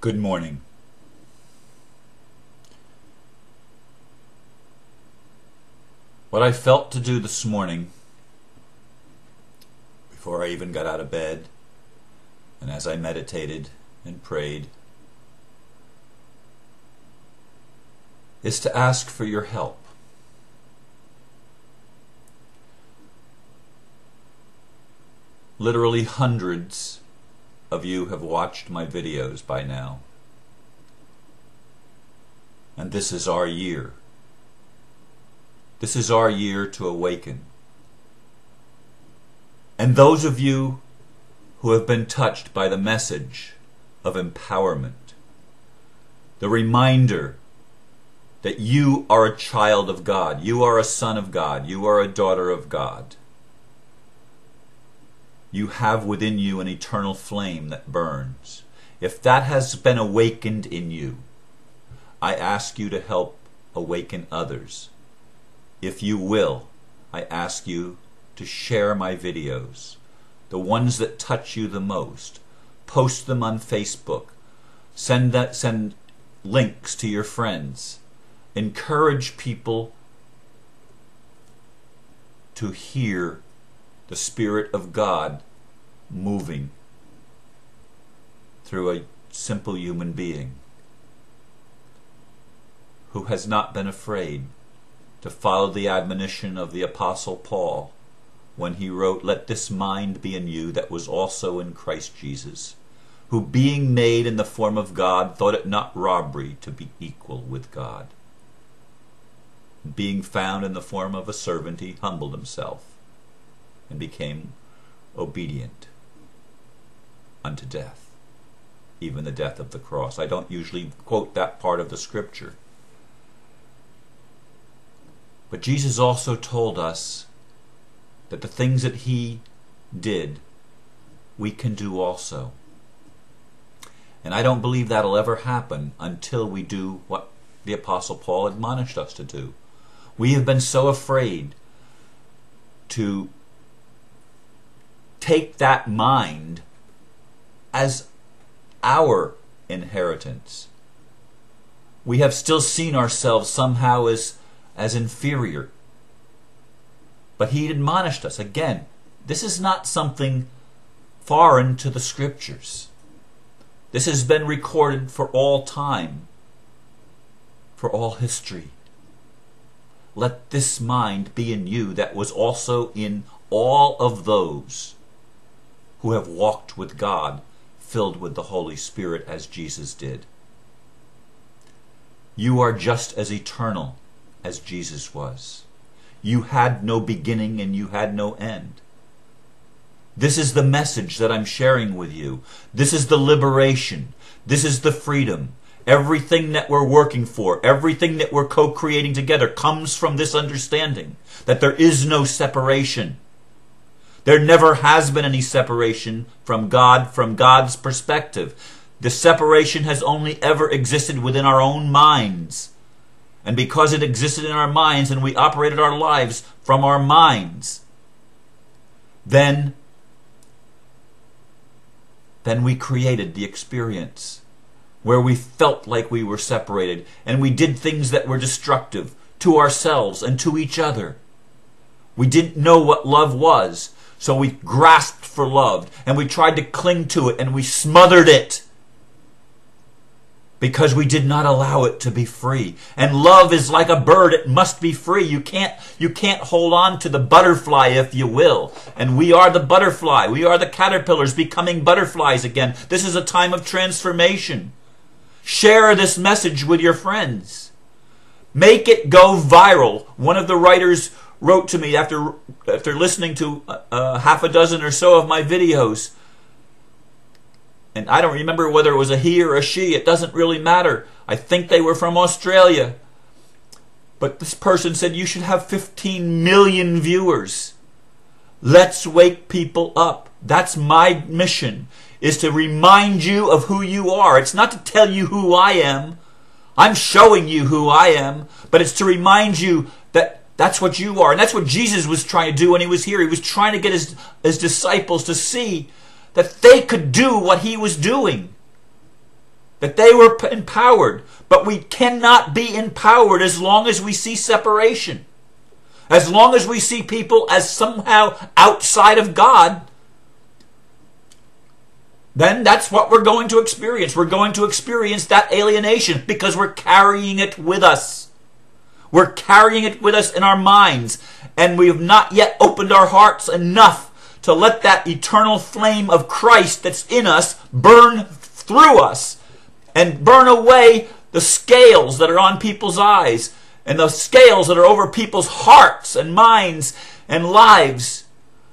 Good morning. What I felt to do this morning, before I even got out of bed, and as I meditated and prayed, is to ask for your help. Literally hundreds of you have watched my videos by now. And this is our year. This is our year to awaken. And those of you who have been touched by the message of empowerment, the reminder that you are a child of God, you are a son of God, you are a daughter of God you have within you an eternal flame that burns. If that has been awakened in you, I ask you to help awaken others. If you will, I ask you to share my videos, the ones that touch you the most. Post them on Facebook. Send that send links to your friends. Encourage people to hear the Spirit of God moving through a simple human being who has not been afraid to follow the admonition of the Apostle Paul when he wrote, Let this mind be in you that was also in Christ Jesus, who being made in the form of God thought it not robbery to be equal with God. Being found in the form of a servant, he humbled himself and became obedient unto death, even the death of the cross. I don't usually quote that part of the scripture. But Jesus also told us that the things that he did, we can do also. And I don't believe that'll ever happen until we do what the Apostle Paul admonished us to do. We have been so afraid to take that mind as our inheritance. We have still seen ourselves somehow as, as inferior. But he admonished us again. This is not something foreign to the scriptures. This has been recorded for all time, for all history. Let this mind be in you that was also in all of those who have walked with God, filled with the Holy Spirit as Jesus did. You are just as eternal as Jesus was. You had no beginning and you had no end. This is the message that I'm sharing with you. This is the liberation. This is the freedom. Everything that we're working for, everything that we're co creating together comes from this understanding that there is no separation. There never has been any separation from God, from God's perspective. The separation has only ever existed within our own minds. And because it existed in our minds and we operated our lives from our minds, then, then we created the experience where we felt like we were separated and we did things that were destructive to ourselves and to each other. We didn't know what love was. So we grasped for love and we tried to cling to it and we smothered it because we did not allow it to be free. And love is like a bird, it must be free. You can't you can't hold on to the butterfly if you will. And we are the butterfly. We are the caterpillars becoming butterflies again. This is a time of transformation. Share this message with your friends. Make it go viral. One of the writers wrote to me after after listening to uh, half a dozen or so of my videos. And I don't remember whether it was a he or a she. It doesn't really matter. I think they were from Australia. But this person said you should have 15 million viewers. Let's wake people up. That's my mission is to remind you of who you are. It's not to tell you who I am. I'm showing you who I am, but it's to remind you that's what you are. And that's what Jesus was trying to do when he was here. He was trying to get his, his disciples to see that they could do what he was doing. that they were empowered, but we cannot be empowered as long as we see separation. As long as we see people as somehow outside of God, then that's what we're going to experience. We're going to experience that alienation because we're carrying it with us. We're carrying it with us in our minds, and we have not yet opened our hearts enough to let that eternal flame of Christ that's in us burn through us and burn away the scales that are on people's eyes and the scales that are over people's hearts and minds and lives.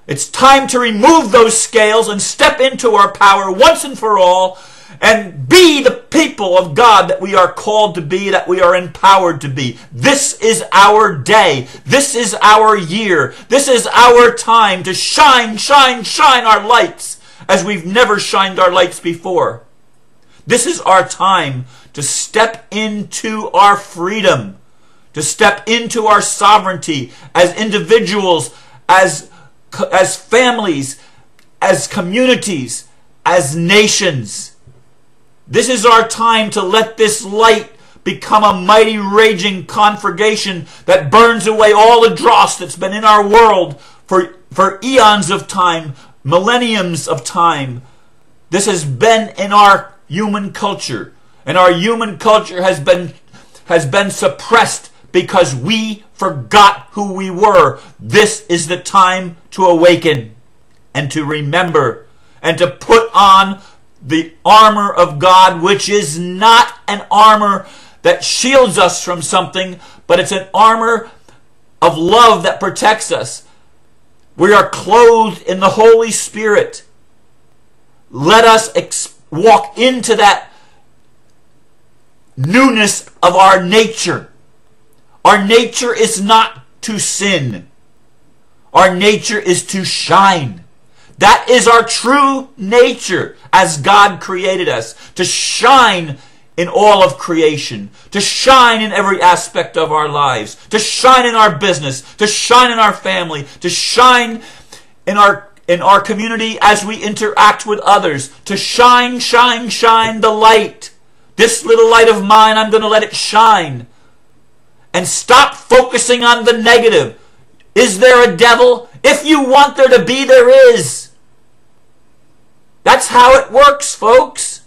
It's time to remove those scales and step into our power once and for all and be the people of God that we are called to be, that we are empowered to be. This is our day. This is our year. This is our time to shine, shine, shine our lights as we've never shined our lights before. This is our time to step into our freedom, to step into our sovereignty as individuals, as, as families, as communities, as nations. This is our time to let this light become a mighty raging conflagration that burns away all the dross that's been in our world for, for eons of time, millenniums of time. This has been in our human culture. And our human culture has been, has been suppressed because we forgot who we were. This is the time to awaken and to remember and to put on the armor of God, which is not an armor that shields us from something, but it's an armor of love that protects us. We are clothed in the Holy Spirit. Let us walk into that newness of our nature. Our nature is not to sin. Our nature is to shine. That is our true nature as God created us, to shine in all of creation, to shine in every aspect of our lives, to shine in our business, to shine in our family, to shine in our in our community as we interact with others, to shine, shine, shine the light. This little light of mine, I'm going to let it shine. And stop focusing on the negative. Is there a devil? If you want there to be, there is. That's how it works, folks.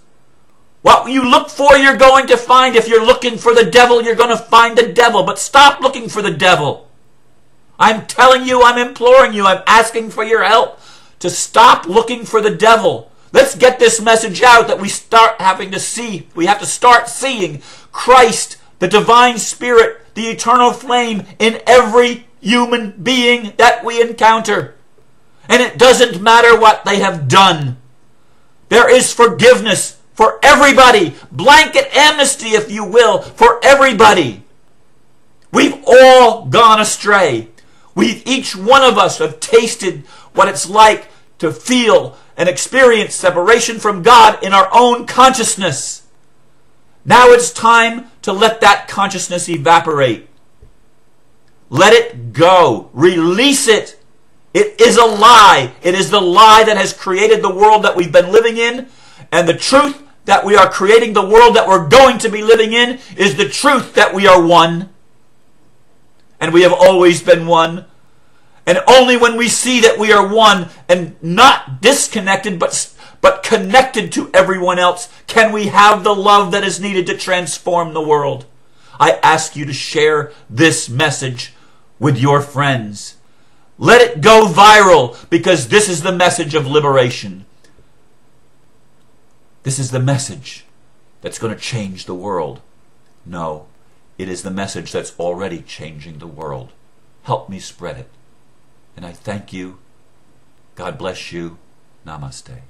What you look for, you're going to find. If you're looking for the devil, you're going to find the devil. But stop looking for the devil. I'm telling you, I'm imploring you, I'm asking for your help to stop looking for the devil. Let's get this message out that we start having to see. We have to start seeing Christ, the divine spirit, the eternal flame in every human being that we encounter. And it doesn't matter what they have done. There is forgiveness for everybody. Blanket amnesty, if you will, for everybody. We've all gone astray. We, each one of us, have tasted what it's like to feel and experience separation from God in our own consciousness. Now it's time to let that consciousness evaporate. Let it go. Release it. It is a lie. It is the lie that has created the world that we've been living in. And the truth that we are creating the world that we're going to be living in is the truth that we are one. And we have always been one. And only when we see that we are one and not disconnected but, but connected to everyone else can we have the love that is needed to transform the world. I ask you to share this message with your friends. Let it go viral because this is the message of liberation. This is the message that's going to change the world. No, it is the message that's already changing the world. Help me spread it. And I thank you. God bless you. Namaste.